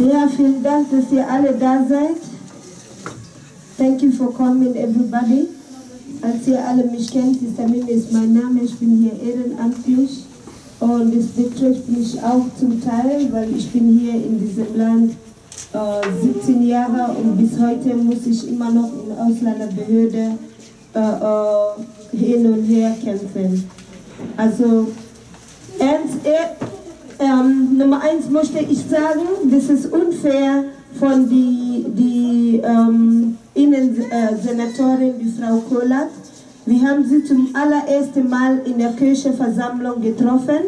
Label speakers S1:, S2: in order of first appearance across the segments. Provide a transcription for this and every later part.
S1: Ja, vielen Dank, dass ihr alle da seid. Thank you for coming, everybody. Als ihr alle mich kennt, Histamin ist mein Name, ich bin hier ehrenamtlich und das betrifft mich auch zum Teil, weil ich bin hier in diesem Land äh, 17 Jahre und bis heute muss ich immer noch in der Ausländerbehörde äh, äh, hin und her kämpfen. Also ernst, ähm, Nummer eins möchte ich sagen, das ist unfair von die, die ähm, Innensenatorin, die Frau Kohlert. Wir haben sie zum allerersten Mal in der Kirchenversammlung getroffen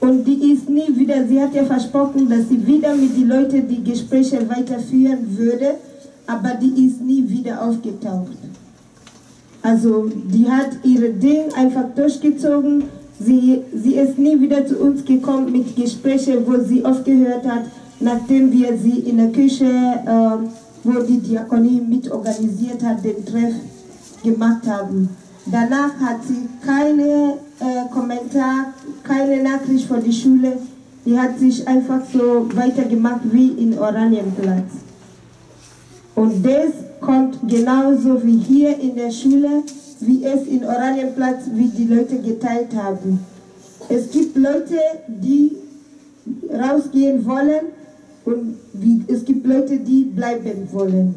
S1: und die ist nie wieder, sie hat ja versprochen, dass sie wieder mit den Leuten die Gespräche weiterführen würde, aber die ist nie wieder aufgetaucht. Also die hat ihre Ding einfach durchgezogen. Sie, sie ist nie wieder zu uns gekommen mit Gesprächen, wo sie aufgehört hat, nachdem wir sie in der Küche, äh, wo die Diakonie mitorganisiert hat, den Treff gemacht haben. Danach hat sie keine äh, Kommentar, keine Nachricht von der Schule. Die hat sich einfach so weitergemacht wie in Oranienplatz. Und das kommt genauso wie hier in der Schule, wie es in Oranienplatz, wie die Leute geteilt haben. Es gibt Leute, die rausgehen wollen und wie, es gibt Leute, die bleiben wollen.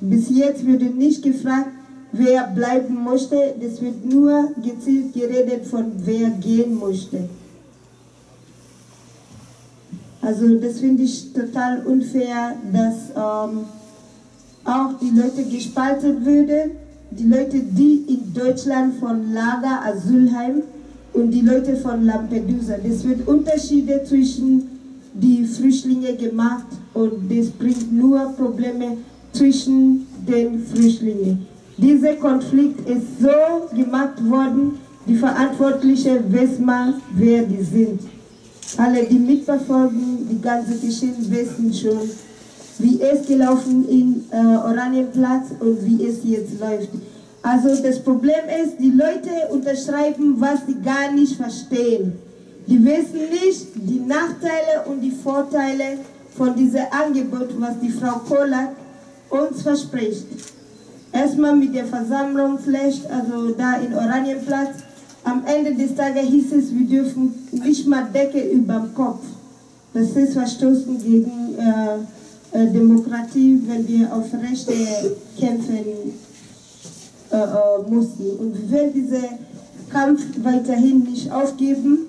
S1: Bis jetzt wurde nicht gefragt, wer bleiben möchte. Es wird nur gezielt geredet von wer gehen möchte. Also das finde ich total unfair, dass ähm, auch die Leute gespalten würden. Die Leute, die in Deutschland von Lager Asylheim und die Leute von Lampedusa. Das wird Unterschiede zwischen die Flüchtlinge gemacht und das bringt nur Probleme zwischen den Flüchtlingen. Dieser Konflikt ist so gemacht worden, die Verantwortlichen wissen mal, wer die sind. Alle, die mitverfolgen, die ganze Geschichte wissen schon, wie es gelaufen in äh, Oranienplatz und wie es jetzt läuft. Also das Problem ist, die Leute unterschreiben, was sie gar nicht verstehen. Die wissen nicht die Nachteile und die Vorteile von diesem Angebot, was die Frau Kohlert uns verspricht. Erstmal mit der Versammlungsfläche, also da in Oranienplatz. Am Ende des Tages hieß es, wir dürfen nicht mal Decke über dem Kopf. Das ist verstoßen gegen äh, Demokratie, wenn wir auf Rechte kämpfen äh, äh, mussten. Und wir werden diesen Kampf weiterhin nicht aufgeben.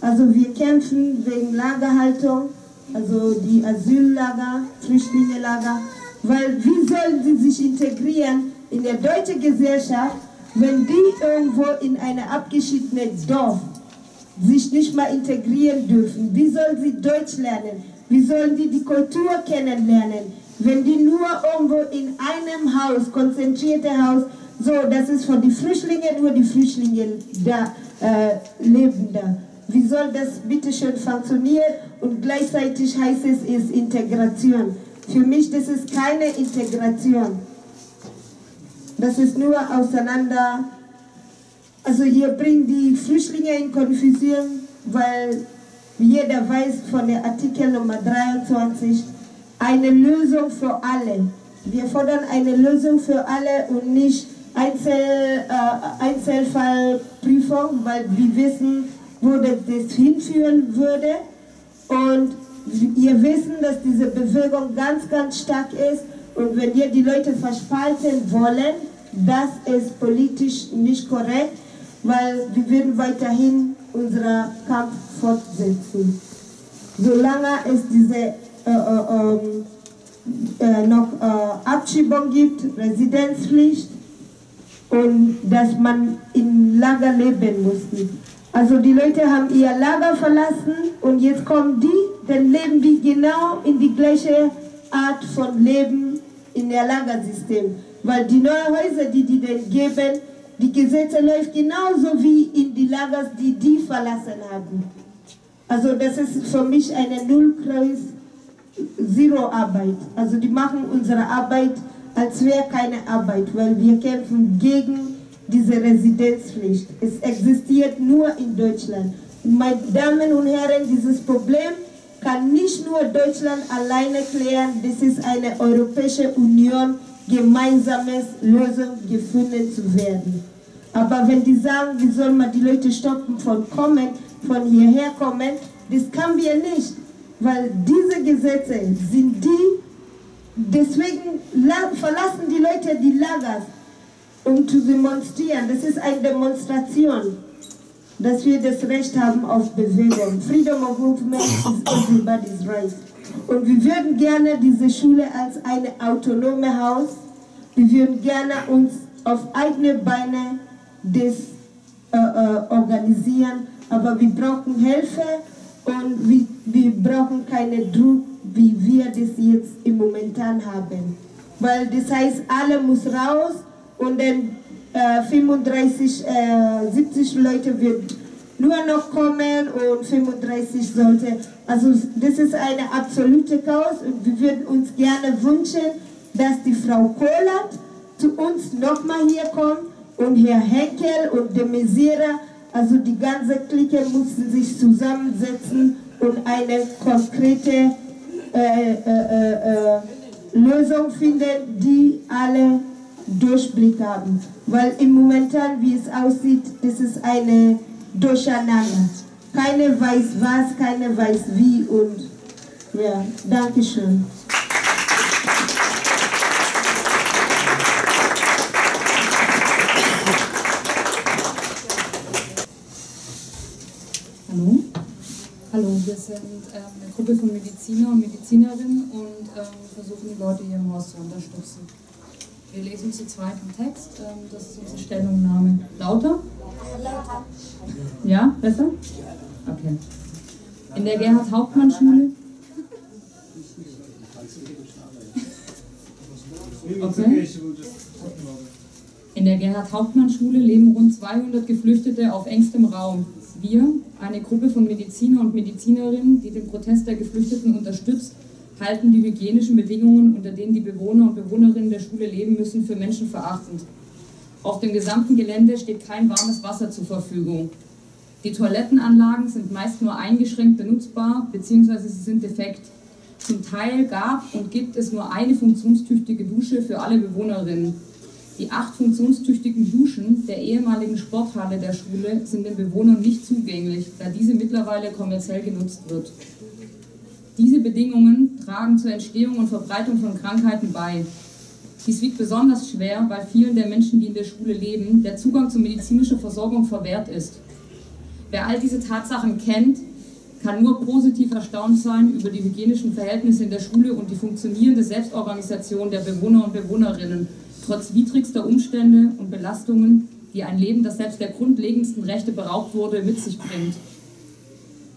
S1: Also wir kämpfen wegen Lagerhaltung, also die Asyllager, Flüchtlingenlager, weil wie sollen sie sich integrieren in der deutschen Gesellschaft, wenn die irgendwo in einem abgeschiedenen Dorf sich nicht mal integrieren dürfen? Wie sollen sie Deutsch lernen? Wie sollen die die Kultur kennenlernen, wenn die nur irgendwo in einem Haus, konzentrierte Haus, so, das ist von den Flüchtlingen, nur die Flüchtlinge da äh, leben da. Wie soll das bitte schön funktionieren? Und gleichzeitig heißt es, ist Integration. Für mich, das ist keine Integration. Das ist nur auseinander. Also hier bringen die Flüchtlinge in Konfusion, weil jeder weiß von der Artikel Nummer 23, eine Lösung für alle. Wir fordern eine Lösung für alle und nicht Einzel, äh, Einzelfallprüfung, weil wir wissen, wo das hinführen würde. Und ihr wissen, dass diese Bewegung ganz, ganz stark ist. Und wenn ihr die Leute verspalten wollen, das ist politisch nicht korrekt, weil wir werden weiterhin unseren Kampf fortsetzen. Solange es diese äh, äh, äh, noch äh, Abschiebung gibt, Residenzpflicht und dass man in Lager leben muss. Also die Leute haben ihr Lager verlassen und jetzt kommen die, dann leben die genau in die gleiche Art von Leben in der Lagersystem. Weil die neuen Häuser, die die denn geben, die Gesetze läuft genauso wie in die Lagers, die die verlassen haben. Also das ist für mich eine Nullkreuz Zero Arbeit. Also die machen unsere Arbeit, als wäre keine Arbeit, weil wir kämpfen gegen diese Residenzpflicht. Es existiert nur in Deutschland. Und meine Damen und Herren, dieses Problem kann nicht nur Deutschland alleine klären, das ist eine Europäische Union, gemeinsame Lösung gefunden zu werden. Aber wenn die sagen, wie soll man die Leute stoppen von kommen, von hierher kommen, das kann wir nicht, weil diese Gesetze sind die, deswegen verlassen die Leute die Lager, um zu demonstrieren. Das ist eine Demonstration, dass wir das Recht haben auf Bewegung. Freedom of Movement is everybody's right. Und wir würden gerne diese Schule als eine autonome Haus, wir würden gerne uns auf eigene Beine das äh, äh, organisieren, aber wir brauchen Hilfe und wir, wir brauchen keinen Druck, wie wir das jetzt im Momentan haben. Weil das heißt, alle muss raus und dann äh, 35, äh, 70 Leute wird nur noch kommen und 35 sollte. Also das ist eine absolute Chaos und wir würden uns gerne wünschen, dass die Frau Kohlert zu uns nochmal hier kommt und Herr Henkel und de Maizière, also die ganze Clique mussten sich zusammensetzen und eine konkrete äh, äh, äh, Lösung finden, die alle Durchblick haben. Weil im Momentan, wie es aussieht, ist eine Durcheinander. Keiner weiß was, keiner weiß wie und ja, danke schön.
S2: Hallo. Hallo, wir sind ähm, eine Gruppe von Mediziner und Medizinerinnen und ähm, versuchen die Leute hier im Haus zu unterstützen. Wir lesen zu zweit einen Text, ähm, das ist unsere Stellungnahme. Lauter? Ja, besser? Okay. In der Gerhard-Hauptmann-Schule. Okay. In der Gerhard-Hauptmann-Schule leben rund 200 Geflüchtete auf engstem Raum. Wir, eine Gruppe von Mediziner und Medizinerinnen, die den Protest der Geflüchteten unterstützt, halten die hygienischen Bedingungen, unter denen die Bewohner und Bewohnerinnen der Schule leben müssen, für menschenverachtend. Auf dem gesamten Gelände steht kein warmes Wasser zur Verfügung. Die Toilettenanlagen sind meist nur eingeschränkt benutzbar bzw. sie sind defekt. Zum Teil gab und gibt es nur eine funktionstüchtige Dusche für alle Bewohnerinnen. Die acht funktionstüchtigen Duschen der ehemaligen Sporthalle der Schule sind den Bewohnern nicht zugänglich, da diese mittlerweile kommerziell genutzt wird. Diese Bedingungen tragen zur Entstehung und Verbreitung von Krankheiten bei. Dies wiegt besonders schwer, weil vielen der Menschen, die in der Schule leben, der Zugang zu medizinischer Versorgung verwehrt ist. Wer all diese Tatsachen kennt, kann nur positiv erstaunt sein über die hygienischen Verhältnisse in der Schule und die funktionierende Selbstorganisation der Bewohner und Bewohnerinnen trotz widrigster Umstände und Belastungen, die ein Leben, das selbst der grundlegendsten Rechte beraubt wurde, mit sich bringt.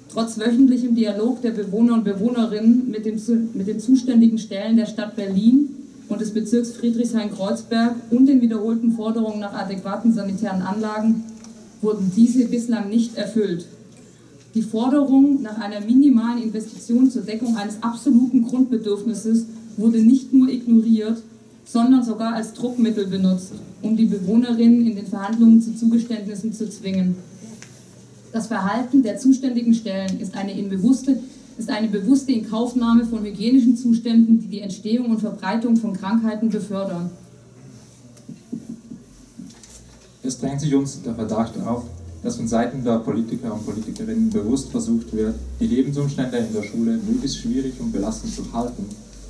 S2: Trotz wöchentlichem Dialog der Bewohner und Bewohnerinnen mit, dem, mit den zuständigen Stellen der Stadt Berlin und des Bezirks Friedrichshain-Kreuzberg und den wiederholten Forderungen nach adäquaten sanitären Anlagen wurden diese bislang nicht erfüllt. Die Forderung nach einer minimalen Investition zur Deckung eines absoluten Grundbedürfnisses wurde nicht nur ignoriert, sondern sogar als Druckmittel benutzt, um die Bewohnerinnen in den Verhandlungen zu Zugeständnissen zu zwingen. Das Verhalten der zuständigen Stellen ist eine, bewusste, ist eine bewusste Inkaufnahme von hygienischen Zuständen, die die Entstehung und Verbreitung von Krankheiten befördern.
S3: Es drängt sich uns der Verdacht auf, dass von Seiten der Politiker und Politikerinnen bewusst versucht wird, die Lebensumstände in der Schule möglichst schwierig und belastend zu halten,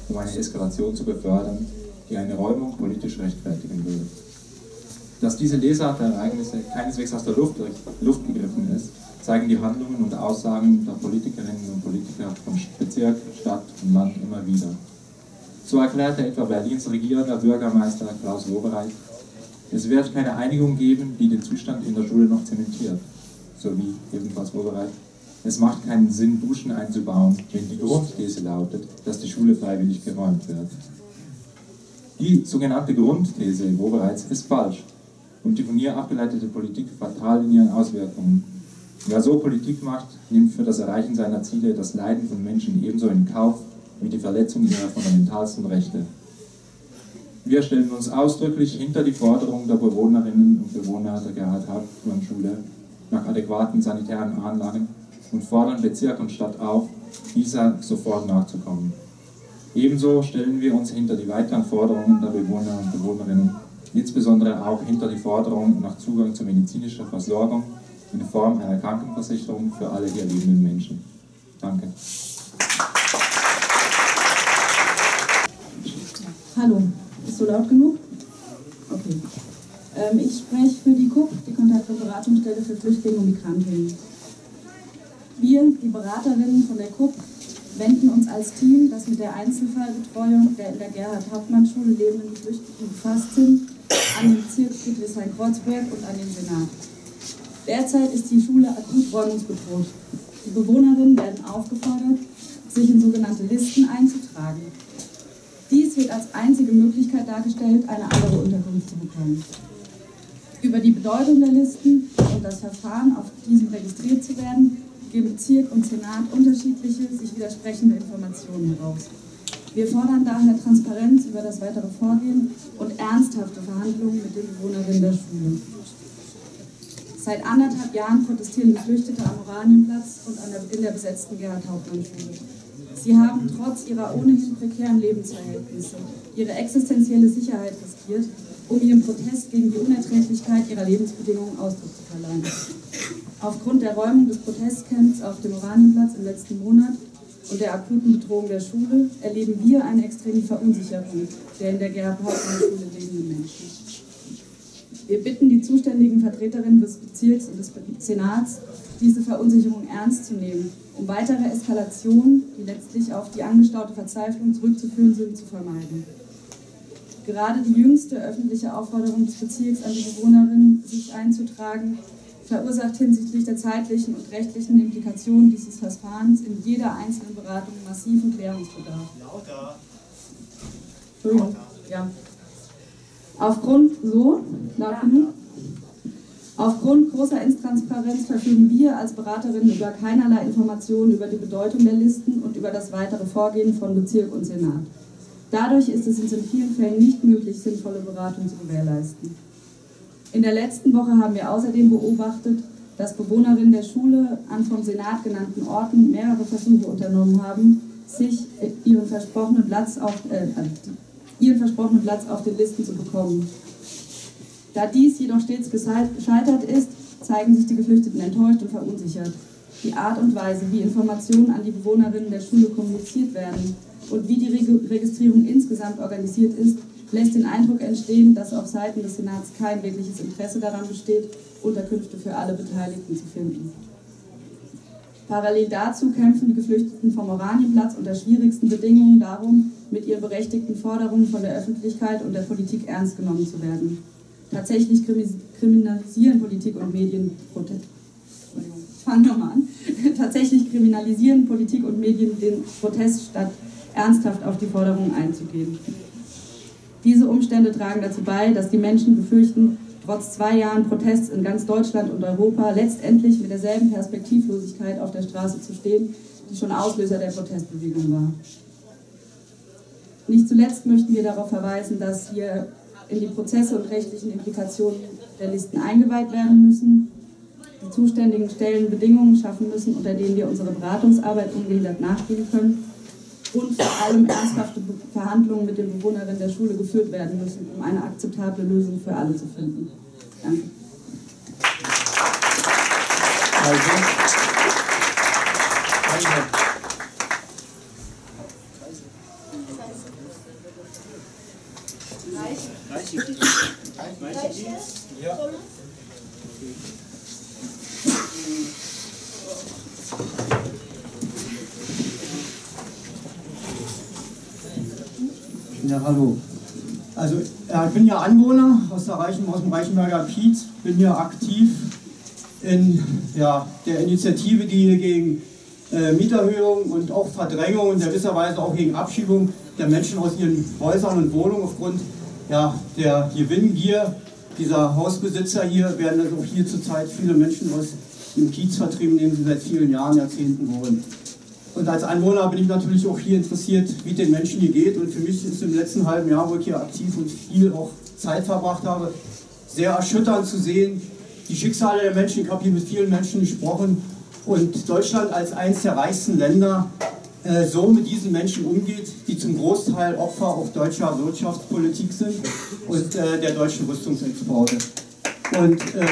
S3: um eine Eskalation zu befördern, die eine Räumung politisch rechtfertigen würde. Dass diese Lesart der Ereignisse keineswegs aus der Luft, Luft gegriffen ist, zeigen die Handlungen und Aussagen der Politikerinnen und Politiker von Bezirk, Stadt und Land immer wieder. So erklärte etwa Berlins regierender Bürgermeister Klaus Wobereit, es wird keine Einigung geben, die den Zustand in der Schule noch zementiert. So wie ebenfalls Wobereit. Es macht keinen Sinn, Duschen einzubauen, wenn die Grundthese lautet, dass die Schule freiwillig geräumt wird. Die sogenannte Grundthese wo bereits ist falsch und die von ihr abgeleitete Politik fatal in ihren Auswirkungen. Wer so Politik macht, nimmt für das Erreichen seiner Ziele das Leiden von Menschen ebenso in Kauf wie die Verletzung ihrer fundamentalsten Rechte. Wir stellen uns ausdrücklich hinter die Forderung der Bewohnerinnen und Bewohner der Gerhard-Hauptmann-Schule nach adäquaten sanitären Anlagen und fordern Bezirk und Stadt auf, dieser sofort nachzukommen. Ebenso stellen wir uns hinter die weiteren Forderungen der Bewohner und Bewohnerinnen, insbesondere auch hinter die Forderung nach Zugang zu medizinischer Versorgung in Form einer Krankenversicherung für alle hier lebenden Menschen. Danke.
S4: Hallo, ist so laut genug? Okay. Ähm, ich spreche für die KUP, die Kontakt- und Beratungsstelle für Flüchtlinge und Migrantinnen. Wir, die Beraterinnen von der KUP, wenden uns als Team, das mit der Einzelfallbetreuung der in der Gerhard-Hauptmann-Schule lebenden Geflüchteten befasst sind, an den Bezirk Friedrichshain-Kreuzberg und an den Senat. Derzeit ist die Schule akut räumungsbedroht. Die Bewohnerinnen werden aufgefordert, sich in sogenannte Listen einzutragen. Dies wird als einzige Möglichkeit dargestellt, eine andere Unterkunft zu bekommen. Über die Bedeutung der Listen und das Verfahren, auf diesem registriert zu werden, geben Bezirk und Senat unterschiedliche, sich widersprechende Informationen heraus. Wir fordern daher Transparenz über das weitere Vorgehen und ernsthafte Verhandlungen mit den Bewohnerinnen der Schule. Seit anderthalb Jahren protestieren Geflüchtete am Oranienplatz und der, in der besetzten Gerhard-Hauptmann-Schule. Sie haben trotz ihrer ohnehin prekären Lebensverhältnisse ihre existenzielle Sicherheit riskiert, um ihrem Protest gegen die Unerträglichkeit ihrer Lebensbedingungen Ausdruck zu verleihen. Aufgrund der Räumung des Protestcamps auf dem Oranienplatz im letzten Monat und der akuten Bedrohung der Schule erleben wir eine extreme Verunsicherung der in der Gerhard-Hauptmann-Schule lebenden Menschen. Wir bitten die zuständigen Vertreterinnen des Bezirks und des Senats, diese Verunsicherung ernst zu nehmen, um weitere Eskalationen, die letztlich auf die angestaute Verzweiflung zurückzuführen sind, zu vermeiden. Gerade die jüngste öffentliche Aufforderung des Bezirks an die Bewohnerinnen, sich einzutragen, verursacht hinsichtlich der zeitlichen und rechtlichen Implikationen dieses Verfahrens in jeder einzelnen Beratung massiven Klärungsbedarf. Lauter. Entschuldigung. Ja. Aufgrund, so, laut genug? Aufgrund großer Intransparenz verfügen wir als Beraterinnen über keinerlei Informationen über die Bedeutung der Listen und über das weitere Vorgehen von Bezirk und Senat. Dadurch ist es uns in vielen Fällen nicht möglich, sinnvolle Beratung zu gewährleisten. In der letzten Woche haben wir außerdem beobachtet, dass Bewohnerinnen der Schule an vom Senat genannten Orten mehrere Versuche unternommen haben, sich ihren versprochenen Platz auf, äh, ihren versprochenen Platz auf den Listen zu bekommen. Da dies jedoch stets gescheitert ist, zeigen sich die Geflüchteten enttäuscht und verunsichert. Die Art und Weise, wie Informationen an die Bewohnerinnen der Schule kommuniziert werden und wie die Registrierung insgesamt organisiert ist, lässt den Eindruck entstehen, dass auf Seiten des Senats kein wirkliches Interesse daran besteht, Unterkünfte für alle Beteiligten zu finden. Parallel dazu kämpfen die Geflüchteten vom Oranienplatz unter schwierigsten Bedingungen darum, mit ihren berechtigten Forderungen von der Öffentlichkeit und der Politik ernst genommen zu werden. Tatsächlich kriminalisieren Politik und Medien Protest. Ich fange nochmal an. Tatsächlich kriminalisieren Politik und Medien den Protest, statt ernsthaft auf die Forderungen einzugehen. Diese Umstände tragen dazu bei, dass die Menschen befürchten, trotz zwei Jahren Protests in ganz Deutschland und Europa letztendlich mit derselben Perspektivlosigkeit auf der Straße zu stehen, die schon Auslöser der Protestbewegung war. Nicht zuletzt möchten wir darauf verweisen, dass hier in die Prozesse und rechtlichen Implikationen der Listen eingeweiht werden müssen, die zuständigen Stellen Bedingungen schaffen müssen, unter denen wir unsere Beratungsarbeit ungehindert nachgehen können und vor allem ernsthafte Verhandlungen mit den Bewohnerinnen der Schule geführt werden müssen, um eine akzeptable Lösung für alle zu finden. Danke. Also,
S5: Ja. Hallo. Also äh, ich bin ja Anwohner aus, der Reichen, aus dem Reichenberger Kiez, bin hier aktiv in ja, der Initiative, die hier gegen äh, Mieterhöhung und auch Verdrängung und gewisserweise auch gegen Abschiebung der Menschen aus ihren Häusern und Wohnungen aufgrund ja, der Gewinngier dieser Hausbesitzer hier werden also auch hier zurzeit viele Menschen aus dem Kiez vertrieben, in dem sie seit vielen Jahren, Jahrzehnten wohnen. Und als Anwohner bin ich natürlich auch hier interessiert, wie den Menschen hier geht. Und für mich ist im letzten halben Jahr, wo ich hier aktiv und viel auch Zeit verbracht habe, sehr erschütternd zu sehen, die Schicksale der Menschen. Ich habe hier mit vielen Menschen gesprochen und Deutschland als eines der reichsten Länder äh, so mit diesen Menschen umgeht, die zum Großteil Opfer auch deutscher Wirtschaftspolitik sind und äh, der deutschen Rüstungsexporte. Und, äh,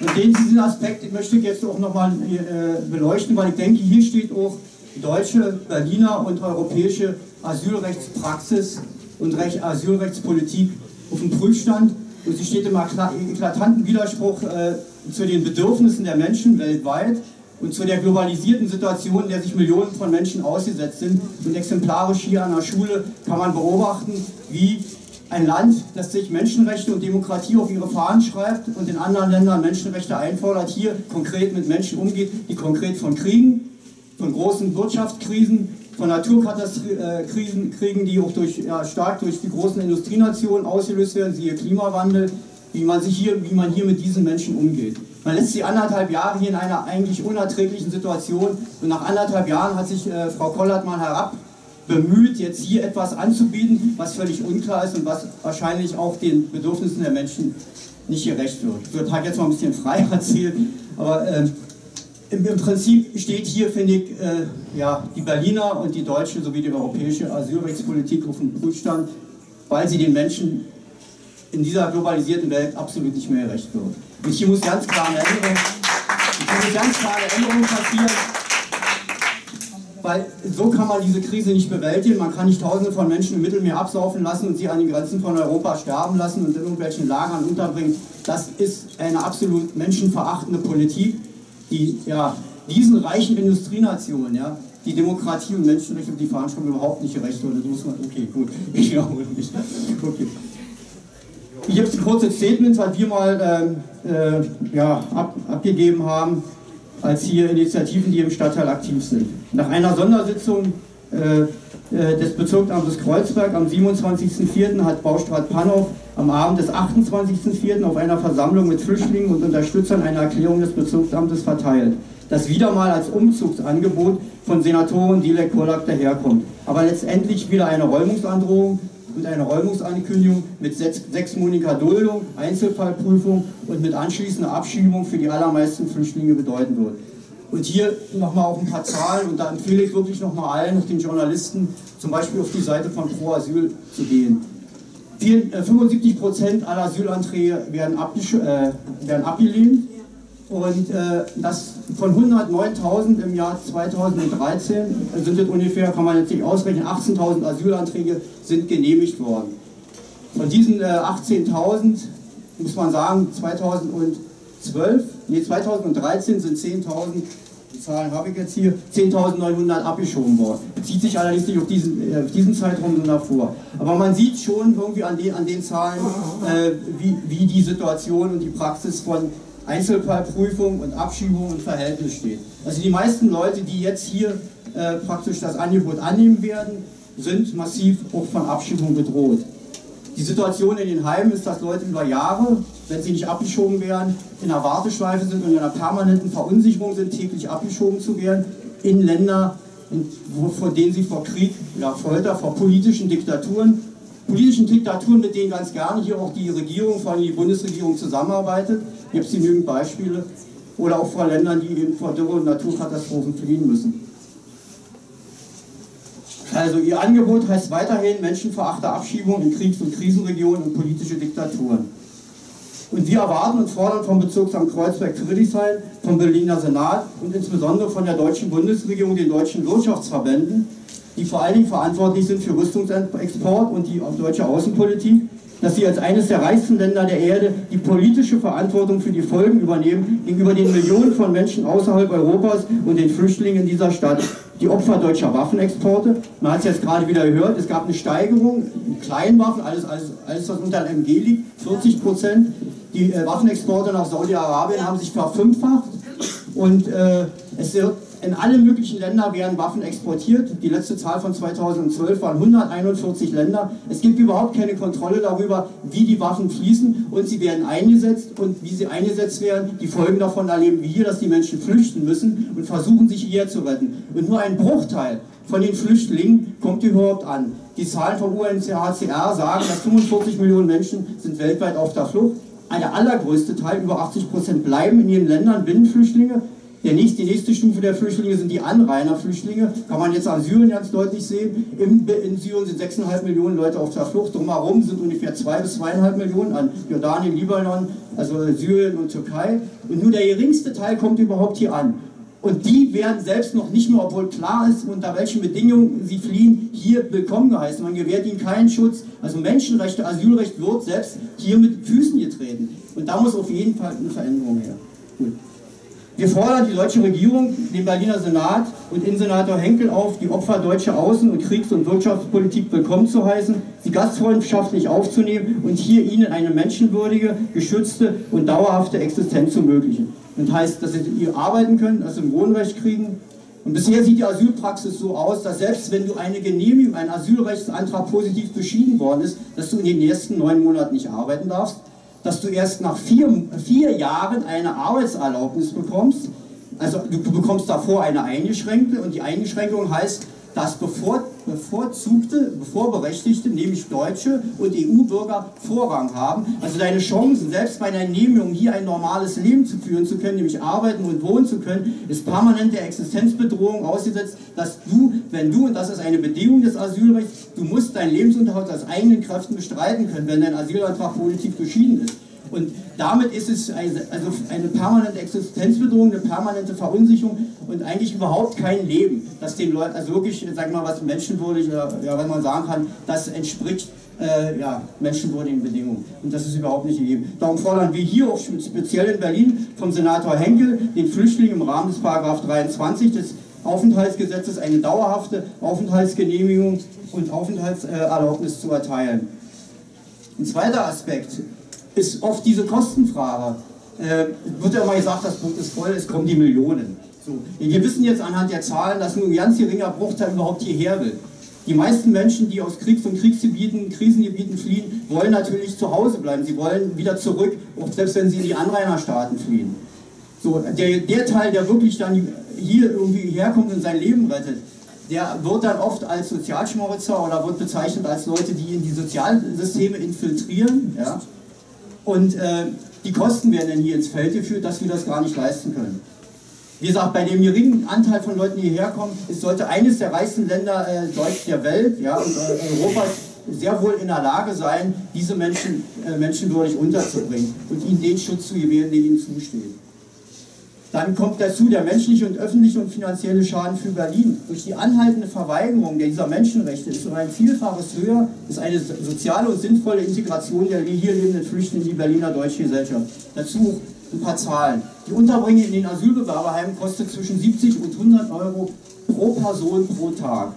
S5: und diesen Aspekt möchte ich jetzt auch nochmal äh, beleuchten, weil ich denke, hier steht auch deutsche, Berliner und europäische Asylrechtspraxis und Recht, Asylrechtspolitik auf dem Prüfstand. Und sie steht im eklatanten Widerspruch äh, zu den Bedürfnissen der Menschen weltweit und zu der globalisierten Situation, in der sich Millionen von Menschen ausgesetzt sind. Und exemplarisch hier an der Schule kann man beobachten, wie ein Land, das sich Menschenrechte und Demokratie auf ihre Fahnen schreibt und in anderen Ländern Menschenrechte einfordert, hier konkret mit Menschen umgeht, die konkret von Kriegen, von großen Wirtschaftskrisen, von Naturkatastrophen kriegen, die auch durch, ja, stark durch die großen Industrienationen ausgelöst werden, siehe Klimawandel, wie man, sich hier, wie man hier mit diesen Menschen umgeht. Man lässt sie anderthalb Jahre hier in einer eigentlich unerträglichen Situation und nach anderthalb Jahren hat sich äh, Frau Kollert mal herab bemüht, jetzt hier etwas anzubieten, was völlig unklar ist und was wahrscheinlich auch den Bedürfnissen der Menschen nicht gerecht wird. Ich würde halt jetzt mal ein bisschen frei erzählen, aber äh, im, im, Prinzip steht hier, finde ich, äh, ja, die Berliner und die deutsche sowie die europäische Asylrechtspolitik auf dem Prüfstand, weil sie den Menschen in dieser globalisierten Welt absolut nicht mehr gerecht wird. Und hier muss ganz klar eine Änderung, hier muss ganz klar eine Änderung passieren, weil so kann man diese Krise nicht bewältigen. Man kann nicht Tausende von Menschen im Mittelmeer absaufen lassen und sie an den Grenzen von Europa sterben lassen und in irgendwelchen Lagern unterbringen. Das ist eine absolut menschenverachtende Politik, die ja, diesen reichen Industrienationen, ja, die Demokratie und Menschenrechte und die Veranstaltung überhaupt nicht gerecht wurde. Das muss man, okay, gut, ich wiederhole mich. Okay. Ich habe ein kurzes Statement, was wir mal äh, äh, ja, ab, abgegeben haben, als hier Initiativen, die im Stadtteil aktiv sind. Nach einer Sondersitzung äh, äh des Bezirksamtes Kreuzberg am 27.04. hat Baustrat Pannow am Abend des 28.04. auf einer Versammlung mit Flüchtlingen und Unterstützern eine Erklärung des Bezirksamtes verteilt, das wieder mal als Umzugsangebot von Senatorin Dilek Polak daherkommt, aber letztendlich wieder eine Räumungsandrohung und eine Räumungsankündigung mit sechsmonatiger Duldung, Einzelfallprüfung und mit anschließender Abschiebung für die allermeisten Flüchtlinge bedeuten wird. Und hier nochmal auf ein paar Zahlen und da empfehle ich wirklich nochmal allen, auch den Journalisten, zum Beispiel auf die Seite von Pro Asyl zu gehen. 75 Prozent aller Asylanträge werden, äh, werden abgelehnt und äh, das von 109.000 im Jahr 2013 sind es ungefähr, kann man jetzt nicht ausrechnen, 18.000 Asylanträge sind genehmigt worden. Von diesen äh, 18.000 muss man sagen, 2012, nee 2013 sind 10.000 die Zahlen habe ich jetzt hier, 10.900 abgeschoben worden. Bezieht sich allerdings nicht auf diesen, äh, auf diesen Zeitraum, sondern davor. Aber man sieht schon irgendwie an den, an den Zahlen, äh, wie, wie die Situation und die Praxis von Einzelfallprüfung und Abschiebung im Verhältnis steht. Also die meisten Leute, die jetzt hier äh, praktisch das Angebot annehmen werden, sind massiv auch von Abschiebung bedroht. Die Situation in den Heimen ist, dass Leute über Jahre, wenn sie nicht abgeschoben werden, in einer Warteschleife sind und in einer permanenten Verunsicherung sind, täglich abgeschoben zu werden, in Länder, in, vor denen sie vor Krieg, ja, Folter, vor politischen Diktaturen, politischen Diktaturen, mit denen ganz gerne hier auch die Regierung, vor allem die Bundesregierung zusammenarbeitet. Gibt es genügend Beispiele. Oder auch vor Ländern, die eben vor Dürre und Naturkatastrophen fliehen müssen. Also ihr Angebot heißt weiterhin menschenverachte Abschiebung in Kriegs- und Krisenregionen und politische Diktaturen. Und wir erwarten und fordern vom Bezirksamt Kreuzberg-Friedrichshain, vom Berliner Senat und insbesondere von der deutschen Bundesregierung, den deutschen Wirtschaftsverbänden, die vor allen Dingen verantwortlich sind für Rüstungsexport und die deutsche Außenpolitik, dass sie als eines der reichsten Länder der Erde die politische Verantwortung für die Folgen übernehmen gegenüber den Millionen von Menschen außerhalb Europas und den Flüchtlingen in dieser Stadt. Die Opfer deutscher Waffenexporte, man hat es jetzt gerade wieder gehört, es gab eine Steigerung, kleinen Waffen, alles, alles, alles was unter einem MG liegt, 40 Prozent. Die äh, Waffenexporte nach Saudi-Arabien haben sich verfünffacht und äh, es wird in alle möglichen Länder werden Waffen exportiert. Die letzte Zahl von 2012 waren 141 Länder. Es gibt überhaupt keine Kontrolle darüber, wie die Waffen fließen und sie werden eingesetzt und wie sie eingesetzt werden. Die Folgen davon erleben wir hier, dass die Menschen flüchten müssen und versuchen, sich hierher zu retten. Und nur ein Bruchteil von den Flüchtlingen kommt überhaupt an. Die Zahlen vom UNHCR sagen, dass 45 Millionen Menschen sind weltweit auf der Flucht. Der allergrößte Teil, über 80 Prozent, bleiben in ihren Ländern Binnenflüchtlinge Der nächste, die nächste Stufe der Flüchtlinge sind die Anrainerflüchtlinge. Kann man jetzt an Syrien ganz deutlich sehen. In, in Syrien sind 6,5 Millionen Leute auf der Flucht. Drumherum sind ungefähr 2 bis 2,5 Millionen an Jordanien, Libanon, also Syrien und Türkei. Und nur der geringste Teil kommt überhaupt hier an. Und die werden selbst noch nicht mehr, obwohl klar ist, unter welchen Bedingungen sie fliehen, hier willkommen geheißen. Man gewährt ihnen keinen Schutz. Also Menschenrechte, Asylrecht wird selbst hier mit Füßen getreten. Und da muss auf jeden Fall eine Veränderung her. Gut. Wir fordern die deutsche Regierung, den Berliner Senat und Innensenator Henkel auf, die Opfer deutscher Außen- und Kriegs- und Wirtschaftspolitik willkommen zu heißen, sie gastfreundschaftlich aufzunehmen und hier ihnen eine menschenwürdige, geschützte und dauerhafte Existenz zu ermöglichen. Und heißt, dass sie hier arbeiten können, dass sie ein Wohnrecht kriegen. Und bisher sieht die Asylpraxis so aus, dass selbst wenn du eine Genehmigung, ein Asylrechtsantrag positiv beschieden worden ist, dass du in den ersten neun Monaten nicht arbeiten darfst dass du erst nach vier, vier Jahren eine Arbeitserlaubnis bekommst. Also du, bekommst davor eine eingeschränkte und die Eingeschränkung heißt, dass bevor, bevorzugte, bevorberechtigte, nämlich Deutsche und EU-Bürger Vorrang haben. Also deine Chancen, selbst bei einer Genehmigung hier ein normales Leben zu führen zu können, nämlich arbeiten und wohnen zu können, ist permanent der Existenzbedrohung ausgesetzt, dass du, wenn du, und das ist eine Bedingung des Asylrechts, du musst deinen Lebensunterhalt aus eigenen Kräften bestreiten können, wenn dein Asylantrag positiv beschieden ist. Und damit ist es eine, also eine permanente Existenzbedrohung, eine permanente Verunsicherung und eigentlich überhaupt kein Leben, das den Leuten, also wirklich, sag mal, was menschenwürdig, ja, wenn man sagen kann, das entspricht äh, ja, menschenwürdigen Bedingungen. Und das ist überhaupt nicht gegeben. Darum fordern wir hier auch speziell in Berlin vom Senator Henkel den Flüchtlingen im Rahmen des Paragraph 23 des Aufenthaltsgesetzes eine dauerhafte Aufenthaltsgenehmigung und Aufenthaltserlaubnis zu erteilen. Ein zweiter Aspekt, ist oft diese Kostenfrage. Äh, wird ja immer gesagt, das Buch ist voll, es kommen die Millionen. So. Wir wissen jetzt anhand der Zahlen, dass nur ein ganz geringer Bruchteil überhaupt hierher will. Die meisten Menschen, die aus Kriegs- und Kriegsgebieten, Krisengebieten fliehen, wollen natürlich zu Hause bleiben. Sie wollen wieder zurück, auch selbst wenn sie in die Anrainerstaaten fliehen. So, der, der Teil, der wirklich dann hier irgendwie herkommt und sein Leben rettet, der wird dann oft als Sozialschmarotzer oder wird bezeichnet als Leute, die in die Sozialsysteme infiltrieren. Ja? Und äh, die Kosten werden dann hier ins Feld geführt, dass wir das gar nicht leisten können. Wie gesagt, bei dem geringen Anteil von Leuten, die hierher kommen, es sollte eines der reichsten Länder äh, der Welt ja, und äh, Europas sehr wohl in der Lage sein, diese Menschen äh, menschenwürdig unterzubringen und ihnen den Schutz zu gewähren, der ihnen zusteht. Dann kommt dazu der menschliche und öffentliche und finanzielle Schaden für Berlin. Durch die anhaltende Verweigerung dieser Menschenrechte ist um ein Vielfaches höher, ist eine soziale und sinnvolle Integration der hier lebenden Flüchtlinge in die Berliner deutsche Gesellschaft. Dazu ein paar Zahlen. Die Unterbringung in den Asylbewerberheimen kostet zwischen 70 und 100 Euro pro Person pro Tag.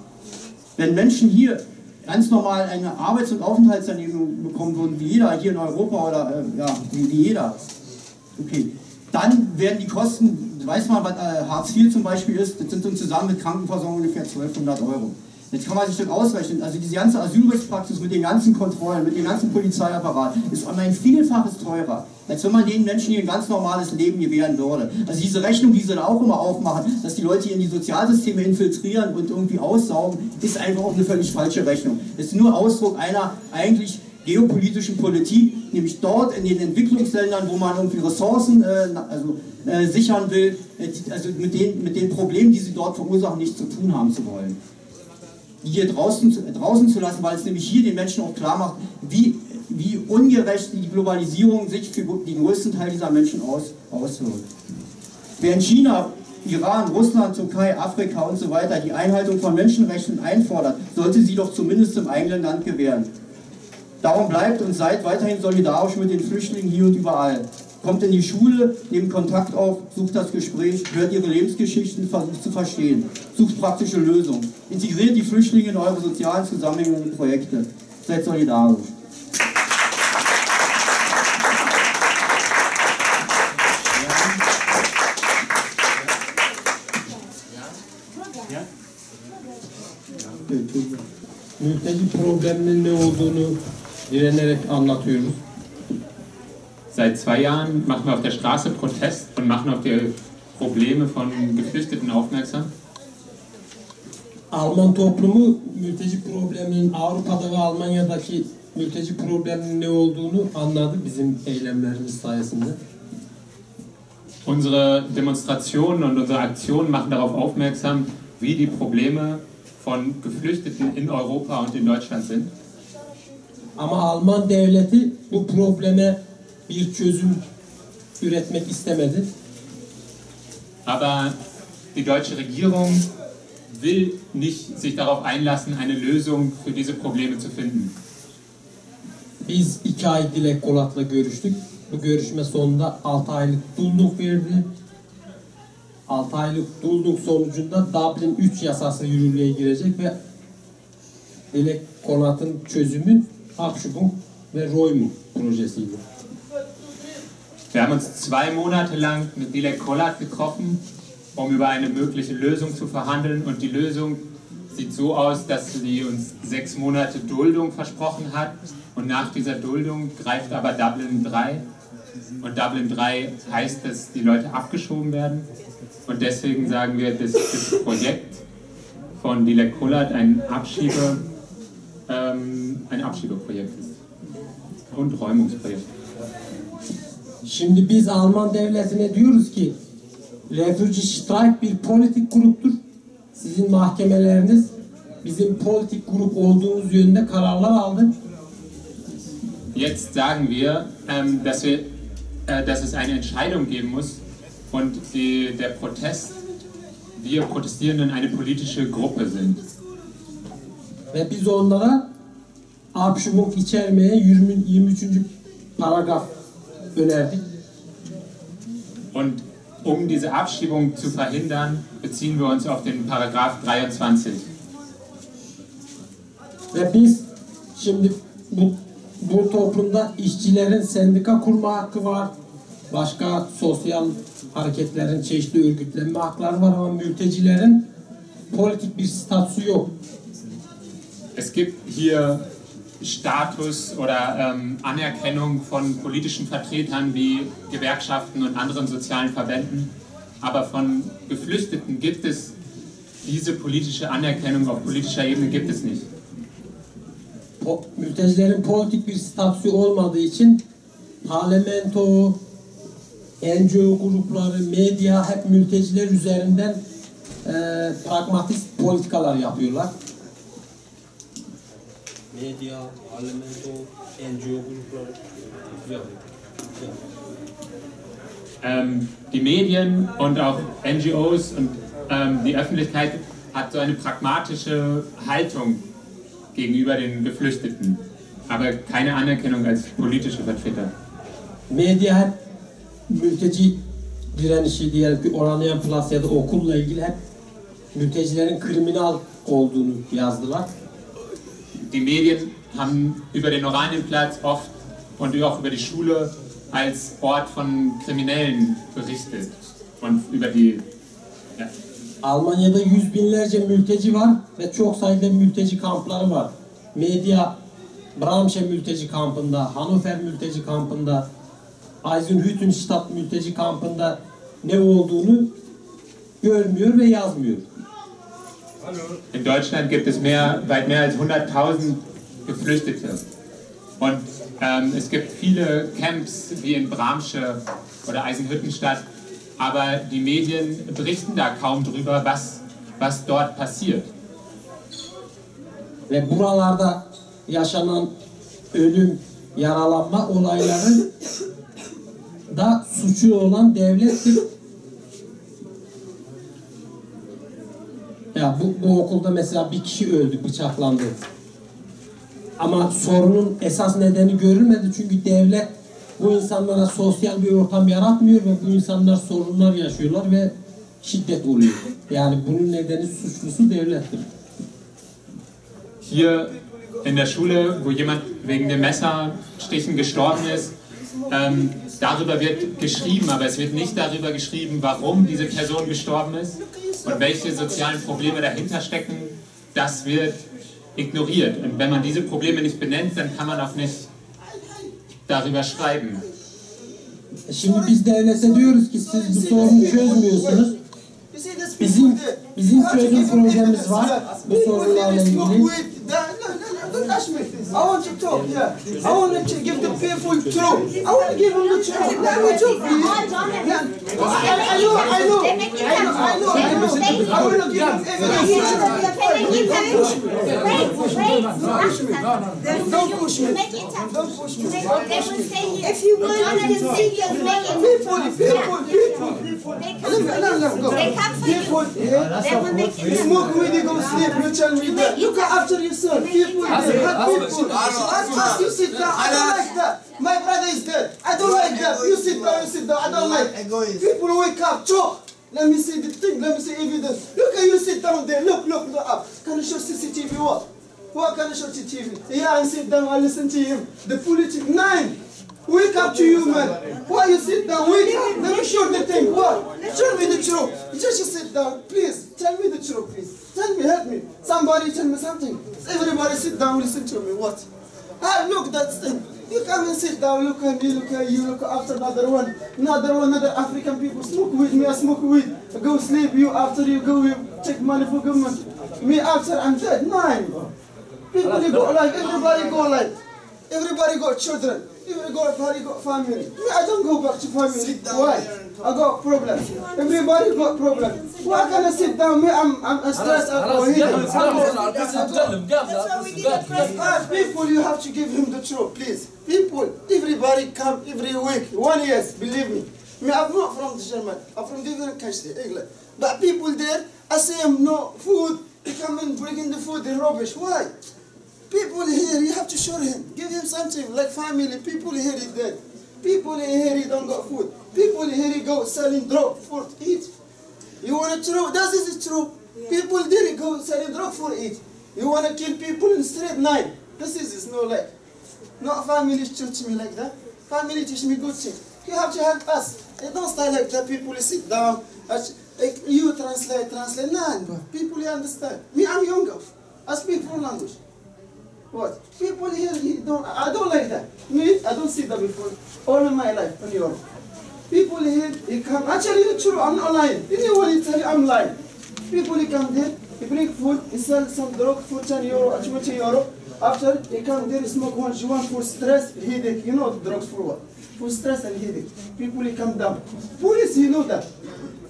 S5: Wenn Menschen hier ganz normal eine Arbeits- und Aufenthaltsernehmung bekommen würden, wie jeder hier in Europa oder äh, ja, wie jeder, okay, dann werden die Kosten, weiß man, was äh, Hartz IV zum Beispiel ist, das sind dann zusammen mit Krankenversorgung ungefähr 1200 Euro. Jetzt kann man sich das ausrechnen. Also diese ganze Asylrechtspraxis mit den ganzen Kontrollen, mit dem ganzen Polizeiapparat ist um ein Vielfaches teurer, als wenn man den Menschen hier ein ganz normales Leben gewähren würde. Also diese Rechnung, die sie dann auch immer aufmachen, dass die Leute hier in die Sozialsysteme infiltrieren und irgendwie aussaugen, ist einfach auch eine völlig falsche Rechnung. Es ist nur Ausdruck einer eigentlich geopolitischen Politik, nämlich dort in den Entwicklungsländern, wo man irgendwie Ressourcen äh, also, äh, sichern will, äh, also mit den, mit den Problemen, die sie dort verursachen, nichts zu tun haben zu wollen. Die hier draußen, draußen zu lassen, weil es nämlich hier den Menschen auch klar macht, wie, wie ungerecht die Globalisierung sich für den größten Teil dieser Menschen aus, auswirkt. Während China Iran, Russland, Türkei, Afrika und so weiter die Einhaltung von Menschenrechten einfordert, sollte sie doch zumindest im eigenen Land gewähren. Darum bleibt und seid weiterhin solidarisch mit den Flüchtlingen hier und überall. Kommt in die Schule, nehmt Kontakt auf, sucht das Gespräch, hört ihre Lebensgeschichten, versucht zu verstehen, sucht praktische Lösungen. Integriert die Flüchtlinge in eure sozialen Zusammenhänge und Projekte. Seid solidarisch.
S6: Mülteci probleminin ne olduğunu direnerek anlatıyoruz.
S7: Seit zwei Jahren machen wir auf der Straße Protest und machen auf die Probleme von Geflüchteten aufmerksam.
S6: Alman toplumu mülteci probleminin Avrupa'da ve Almanya'daki mülteci probleminin ne olduğunu anladı bizim eylemlerimiz sayesinde.
S7: Unsere Demonstrationen und unsere Aktionen machen darauf aufmerksam, wie die Probleme von Geflüchteten in Europa und in Deutschland sind.
S6: Ama Alman devleti bu probleme bir çözüm üretmek istemedi.
S7: Aber die deutsche Regierung will nicht sich darauf einlassen, eine Lösung für diese Probleme zu finden.
S6: Biz iki ay Dilek Kolat'la görüştük. Bu görüşme sonunda 6 aylık dulluk verdi. 6 aylık dulluk sonucunda Dublin 3 yasası yürürlüğe girecek ve Dilek Kolat'ın çözümü Ve Räumung projesiydi.
S7: Wir haben uns zwei Monate lang mit Dilek Kollat getroffen, um über eine mögliche Lösung zu verhandeln. Und die Lösung sieht so aus, dass sie uns sechs Monate Duldung versprochen hat. Und nach dieser Duldung greift aber Dublin 3. Und Dublin 3 heißt, dass die Leute abgeschoben werden. Und deswegen sagen wir, dass das Projekt von Dilek Kollat ein, Abschiebe, ähm, ein Abschiebeprojekt ist. Und Räumungsprojekt.
S6: Şimdi biz Alman devletine diyoruz ki Refugee Strike bir politik gruptur. Sizin mahkemeleriniz bizim politik grup olduğumuz yönünde kararlar aldı.
S7: Jetzt sagen wir, ähm, dass, wir äh, dass es eine Entscheidung geben muss und die, der Protest, wir Protestierenden eine politische Gruppe sind.
S6: Ve biz onlara abşumuk içermeye 20, 23. paragraf önerdik.
S7: Und um diese Abschiebung zu verhindern, beziehen wir uns auf den Paragraph 23.
S6: Ve biz şimdi bu, bu toplumda işçilerin sendika kurma hakkı var. Başka sosyal hareketlerin çeşitli örgütlenme hakları var ama mültecilerin politik bir statüsü yok.
S7: Es gibt hier Status oder ähm, Anerkennung von politischen Vertretern wie Gewerkschaften und anderen sozialen Verbänden, aber von Geflüchteten gibt es diese politische Anerkennung auf politischer Ebene gibt es nicht.
S6: Po, mültecilerin politik bir statüsü olmadığı için parlamento, NGO grupları, medya hep mülteciler üzerinden e, pragmatist politikalar yapıyorlar.
S8: Medya, parlamento, NGO grupları. Ja. ja.
S7: Ähm, die Medien und auch NGOs und ähm, die Öffentlichkeit hat so eine pragmatische Haltung gegenüber den Geflüchteten, aber keine Anerkennung als politische Vertreter.
S6: Medya hep mülteci direnişi diyelim ki Oranian Plus ya da okulla ilgili hep mültecilerin kriminal olduğunu yazdılar.
S7: Die Medien haben über den Oranienplatz oft und auch über die Schule als Ort von Kriminellen berichtet und über die ja,
S6: Almanya'da yüz binlerce mülteci var ve çok sayıda mülteci kampları var. Medya Bramsche mülteci kampında, Hannover mülteci kampında, Eisenhüttenstadt mülteci kampında ne olduğunu görmüyor ve yazmıyor.
S7: In Deutschland gibt es mehr, weit mehr als 100.000 Geflüchtete. Und ähm, es gibt viele Camps wie in Bramsche oder Eisenhüttenstadt, aber die Medien berichten da kaum drüber, was, was dort passiert.
S6: Ve buralarda yaşanan ölüm, yaralanma olayları da suçu olan devlettir. Ya bu, bu okulda mesela bir kişi öldü, bıçaklandı. Ama sorunun esas nedeni görülmedi çünkü devlet bu insanlara sosyal bir ortam yaratmıyor ve bu insanlar sorunlar yaşıyorlar ve şiddet oluyor. Yani bunun nedeni suçlusu devlettir.
S7: Hier in der Schule, wo jemand wegen dem Messerstichen gestorben ist, ähm, darüber wird geschrieben, aber es wird nicht darüber geschrieben, warum diese Person gestorben ist und welche sozialen Probleme dahinter stecken. Das wird ignoriert. Und wenn man diese Probleme nicht benennt, dann kann man auch nicht darüber schreiben.
S6: Şimdi biz devlete diyoruz ki siz bu sorunu çözmüyorsunuz. Bizim bizim çözüm projemiz var bu sorunlarla ilgili.
S9: I want to talk, yeah. I want to give the people truth. I want to give them the truth. Let me talk. Yeah. I, I know, I know, I know, I know, Know. I want to give evidence.
S1: You you can
S9: People, people, people, people.
S1: You.
S9: People, You you you. People, people. You. I don't like that. My brother is dead. I don't like that. You sit down, you sit down. I don't like People wake up, choke. Let me see the thing, let me see evidence. Look at you sit down there. Look, look, look up. Can you show CCTV what? What can you show CCTV? Yeah, and sit down and listen to him. The police, nine. Wake up to you, man. Why you sit down? Wake up. Let me show the thing. What? Tell me the truth. Just sit down, please. Tell me the truth, please. Tell me, help me. Somebody tell me something. Everybody sit down, listen to me. What? Ah, look, that's thing. You come and sit down, look at me, look at you, look after another one. Another one, another African people smoke with me, I smoke weed. Go sleep, you after you go, you take money for government. Me after I'm dead, nine. People they go like, everybody go like. Everybody got children. Everybody got family. Me, I don't go back to family. Why? I got problem. Everybody got problem. Why can I sit down? Me, I'm, I'm stressed out for Ah, People, you have to give him the truth, please. People, everybody come every week. One year, believe me. Me, I'm not from the German. I'm from different country, England. But people there, I say them no food. They come and bring in the food, the rubbish. Why? People here, you have to show him. Give him something, like family. People here is dead. People here, he don't got food. People here, he go selling drug for eat. You want to true? That is true. People did go selling drug for eat. You want to kill people in street night. This is it's no like. Not family teach me like that. Family teach me good thing. You have to help us. And don't stay like that. People sit down. Like you translate, translate. Nah. People understand. Me, I'm younger. I speak four language. What? People here, you don't, I don't like that. Me, I don't see that before. All my life in Europe. People here, you come, actually it's true, I'm not lying. Anyone you tell you I'm lying. People you come there, you bring food, you sell some drug for 10 euro, 20 euro. After you come there, smoke one, want for stress, headache. You know drugs for what? For stress and headache. People you come down. Police, you know that.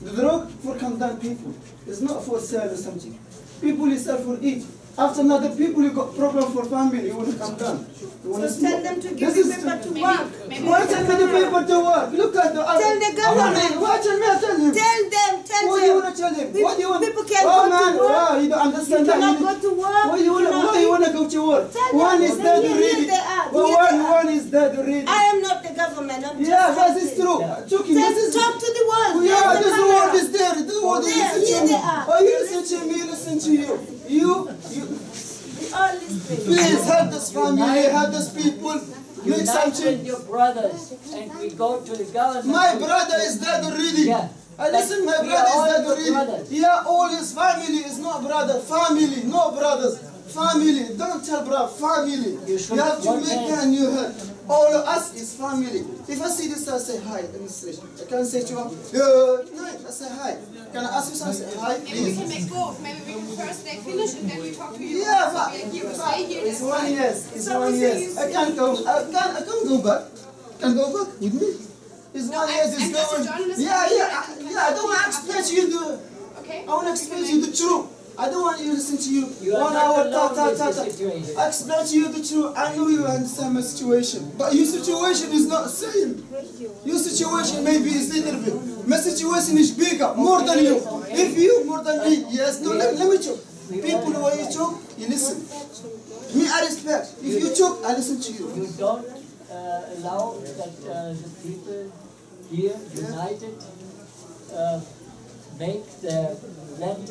S9: The drug for come down people. It's not for sale or something. People you sell for eat. After another people, you got problem for family, you want to come down. You want
S1: So tell them to give
S9: This
S1: you
S9: is-
S1: paper to work.
S9: Why tell the people to work? Look at the other.
S1: Tell the government.
S9: Why tell me? I tell him.
S1: Tell them, tell
S9: What do you want to tell him? What do you want?
S1: People can
S9: oh,
S1: go
S9: man,
S1: to work.
S9: Wow, you don't understand
S1: You
S9: that.
S1: cannot
S9: You-
S1: go to work.
S9: Why you want
S1: cannot
S9: Why you want to go to work?
S1: Tell
S9: One
S1: them.
S9: is dead already.
S1: here they are.
S9: But one, one is dead already.
S1: I am not government. I'm just
S9: Yeah, that is
S1: acting.
S9: true. Chucky,
S1: Tell-
S9: this is
S1: talk to the world.
S9: Yeah,
S1: There's
S9: this
S1: the
S9: world is there. This world is
S1: There, here they are.
S9: Oh, you listen to me, listen to you. You, you.
S1: We all listening.
S9: Please help this family, help this people. Make
S10: Unite with
S9: something.
S10: your brothers, and we go to the government.
S9: My brother is dead already.
S10: Yeah.
S9: Uh, I listen, my brother is dead already.
S10: brothers.
S9: Yeah, all his family is not brother. Family, no brothers. Family, don't tell brother, family. You,
S10: should
S9: have to make
S10: man.
S9: a new head. All of us is family. If I see this, I say hi in the street. I can say to yeah, no, I say hi. Can I ask you something? Say hi,
S11: Maybe we can make both. Maybe we can first stay finish and then we talk to you.
S9: Yeah, but,
S11: we here.
S9: but
S11: here.
S9: it's one
S11: fine.
S9: yes. It's
S11: So
S9: one yes. I can't go. I can't. I can't go back. Can go back with me. It's
S11: No,
S9: one yes. It's going. Yeah, yeah. I, yeah. I don't want to explain to you the.
S11: Okay.
S9: I want to explain to you the truth. I don't want you to listen to you.
S10: You
S9: one hour, ta ta ta ta. I explain to you the truth. I know you understand my situation, but your situation is not the same. Your situation maybe is little bit. My situation is bigger, more than you. If you more than me, yes, no. Let, let me talk. People, when you talk, you listen. Me, I respect. If you talk, I listen to you.
S10: You don't uh, allow that uh, the people here united uh, make their land.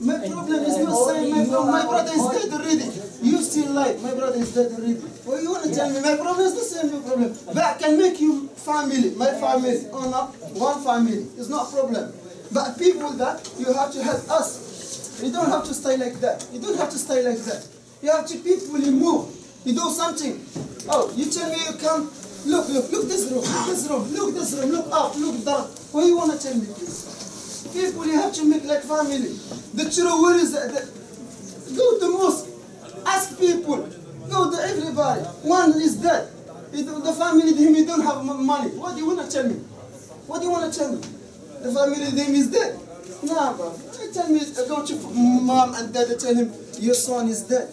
S9: My problem is not saying my, problem. my brother is dead already. You still alive. My brother is dead already. Well, you want to tell me my problem is the same your problem. But I can make you family, my family, or not one family. It's not a problem. But people that you have to help us. You don't have to stay like that. You don't have to stay like that. You have to people you move. You do something. Oh, you tell me you come. Look, look, look this room, look this room, look this room, look up, look down. What you want to tell me, please? People, you have to make like family. The children, where is that? Go to mosque. Ask One is dead. The family him he don't have money. What do you wanna tell me? What do you wanna tell me? The family him is dead. Nah, bro. Tell me, go to mom and dad tell him your son is dead.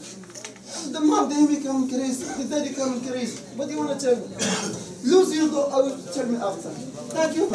S9: The mom then become crazy. The dad become crazy. What do you wanna tell me? Lose you go. I will tell me after. Thank you.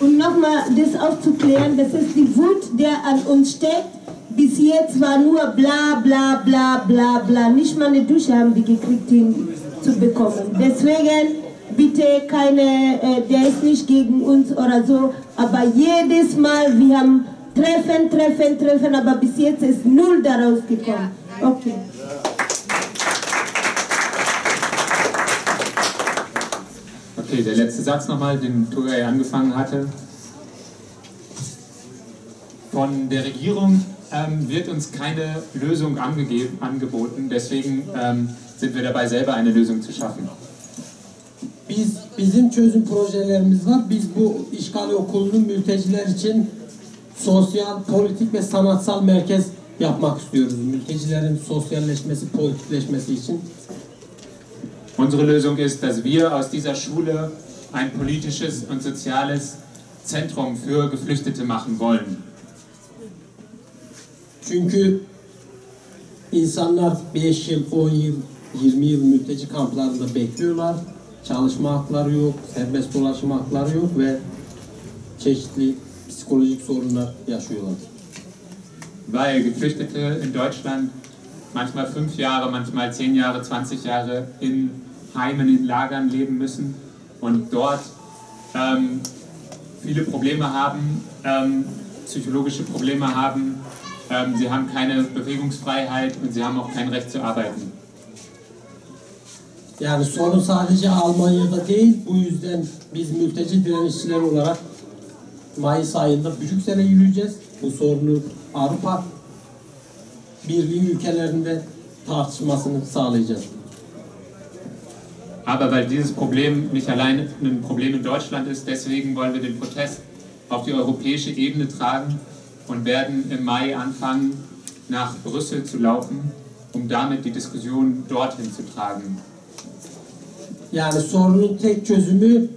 S1: Um nochmal das aufzuklären, das ist die Wut, der an uns steckt. Bis jetzt war nur bla bla bla bla bla. Nicht mal eine Dusche haben die gekriegt hin zu bekommen. Deswegen bitte keine, äh, der ist nicht gegen uns oder so. Aber jedes Mal, wir haben Treffen, Treffen, Treffen, aber bis jetzt ist null daraus gekommen. Okay.
S7: Okay, der letzte Satz nochmal, den Turgay angefangen hatte. Von der Regierung ähm, wird uns keine Lösung angegeben, angeboten, deswegen ähm, sind wir dabei, selber eine Lösung zu schaffen.
S6: Biz, bizim çözüm projelerimiz var. Biz bu işgali okulunun mülteciler için sosyal, politik ve sanatsal merkez yapmak istiyoruz. Mültecilerin sosyalleşmesi, politikleşmesi için.
S7: Unsere Lösung ist, dass wir aus dieser Schule ein politisches und soziales Zentrum für Geflüchtete machen wollen.
S6: Çünkü insanlar 5 yıl, 10 yıl, 20 yıl mülteci kamplarında bekliyorlar. Çalışma hakları yok, serbest dolaşım hakları yok ve çeşitli psikolojik sorunlar yaşıyorlar.
S7: Weil Geflüchtete in Deutschland manchmal fünf Jahre, manchmal zehn Jahre, 20 Jahre in Heimen, in Lagern leben müssen und dort ähm, viele Probleme haben, ähm, psychologische Probleme haben. Ähm, sie haben keine Bewegungsfreiheit und sie haben auch kein Recht zu arbeiten.
S6: Yani sorun sadece Almanya'da değil, bu yüzden biz mülteci direnişçiler olarak Mayıs ayında Brüksel'e yürüyeceğiz. Bu sorunu Avrupa Birliği ülkelerinde tartışmasını sağlayacağız.
S7: Aber weil dieses Problem nicht allein ein Problem in Deutschland ist, deswegen wollen wir den Protest auf die europäische Ebene tragen und werden im Mai anfangen, nach Brüssel zu laufen, um damit die Diskussion dorthin zu tragen.
S6: Yani sorunun tek çözümü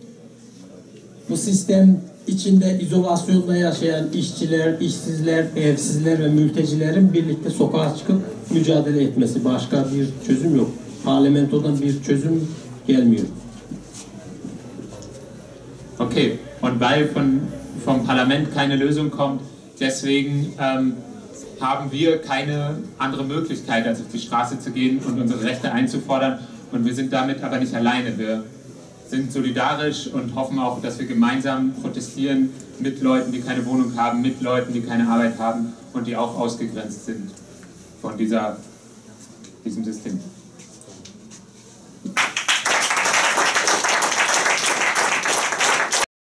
S6: bu sistem içinde izolasyonda yaşayan işçiler, işsizler, evsizler ve mültecilerin birlikte sokağa çıkıp mücadele etmesi. Başka bir çözüm yok. Parlamentodan bir çözüm gelmiyor.
S7: Okay, und weil von, vom Parlament keine Lösung kommt, deswegen ähm, haben wir keine andere Möglichkeit, als auf die Straße zu gehen und unsere Rechte einzufordern. Und wir sind damit aber nicht alleine. Wir sind solidarisch und hoffen auch, dass wir gemeinsam protestieren mit Leuten, die keine Wohnung haben, mit Leuten, die keine Arbeit haben und die auch ausgegrenzt sind von dieser, diesem System.